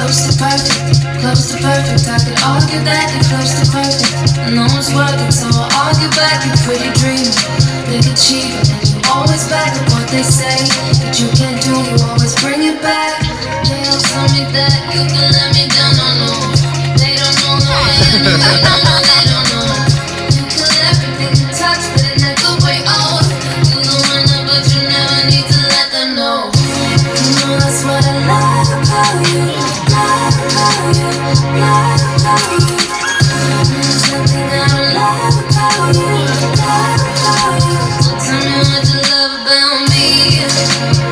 close to perfect, close to perfect. I could argue that you're close to perfect. No one's it's working, so I'll argue back. You're pretty dreamer, big achiever, and you always back up what they say that you can't do. You always bring it back. They all tell me that you can let me down. I know. they don't know. They I'm. They don't know. They don't know. Tell me what you love about me.